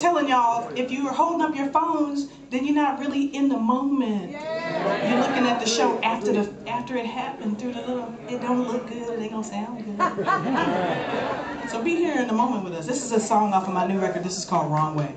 telling y'all if you are holding up your phones, then you're not really in the moment. You're looking at the show after the after it happened through the little. It don't look good. It ain't gonna sound good. so be here in the moment with us. This is a song off of my new record. This is called Wrong Way.